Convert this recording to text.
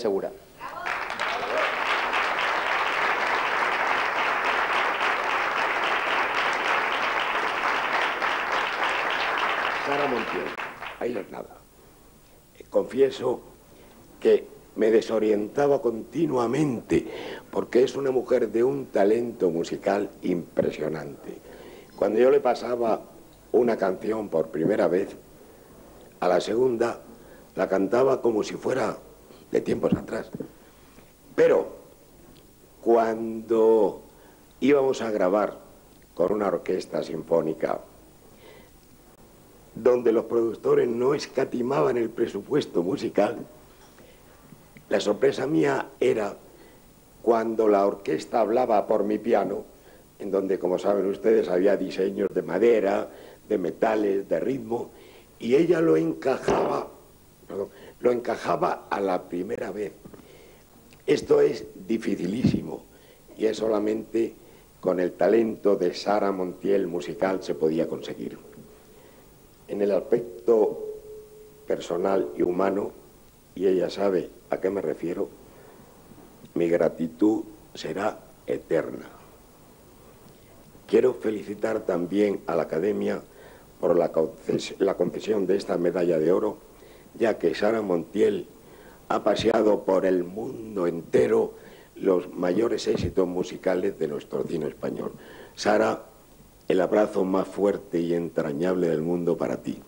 Segura. Sara Montiel, ahí no es nada. Confieso que me desorientaba continuamente porque es una mujer de un talento musical impresionante. Cuando yo le pasaba una canción por primera vez, a la segunda la cantaba como si fuera de tiempos atrás. Pero cuando íbamos a grabar con una orquesta sinfónica, donde los productores no escatimaban el presupuesto musical, la sorpresa mía era cuando la orquesta hablaba por mi piano, en donde, como saben ustedes, había diseños de madera, de metales, de ritmo, y ella lo encajaba, lo encajaba a la primera vez. Esto es dificilísimo y es solamente con el talento de Sara Montiel musical se podía conseguir. En el aspecto personal y humano, y ella sabe a qué me refiero, mi gratitud será eterna. Quiero felicitar también a la Academia por la, concesión de esta medalla de oro, ya que Sara Montiel ha paseado por el mundo entero los mayores éxitos musicales de nuestro cine español. Sara, el abrazo más fuerte y entrañable del mundo para ti.